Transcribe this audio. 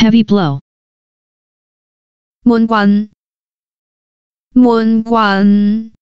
Heavy blow. 悶棍，悶棍，